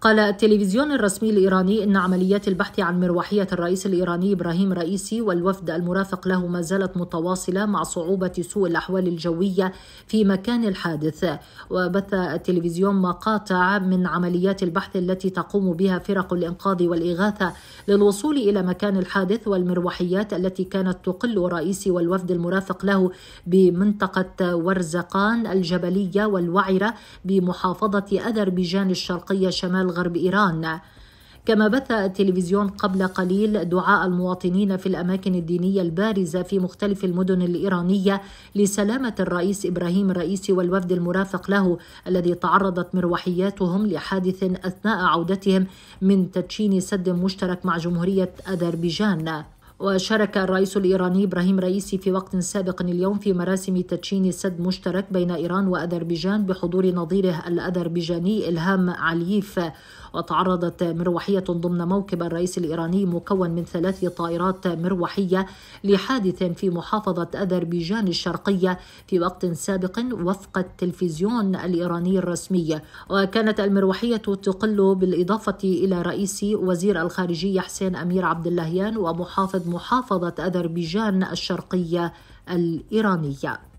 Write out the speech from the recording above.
قال التلفزيون الرسمي الإيراني إن عمليات البحث عن مروحية الرئيس الإيراني إبراهيم رئيسي والوفد المرافق له ما زالت متواصلة مع صعوبة سوء الأحوال الجوية في مكان الحادث. وبث التلفزيون مقاطع من عمليات البحث التي تقوم بها فرق الإنقاذ والإغاثة للوصول إلى مكان الحادث والمروحيات التي كانت تقل رئيسي والوفد المرافق له بمنطقة ورزقان الجبلية والوعرة بمحافظة أذربيجان الشرقية شمال غرب إيران. كما بث التلفزيون قبل قليل دعاء المواطنين في الأماكن الدينية البارزة في مختلف المدن الإيرانية لسلامة الرئيس إبراهيم الرئيسي والوفد المرافق له الذي تعرضت مروحياتهم لحادث أثناء عودتهم من تدشين سد مشترك مع جمهورية أذربيجان. وشارك الرئيس الإيراني إبراهيم رئيسي في وقت سابق اليوم في مراسم تدشين سد مشترك بين إيران وأذربيجان بحضور نظيره الأذربيجاني إلهام عليف وتعرضت مروحية ضمن موكب الرئيس الإيراني مكون من ثلاث طائرات مروحية لحادث في محافظة أذربيجان الشرقية في وقت سابق وفق التلفزيون الإيراني الرسمي. وكانت المروحية تقل بالإضافة إلى رئيس وزير الخارجية حسين أمير عبد اللهيان ومحافظ محافظة أذربيجان الشرقية الإيرانية.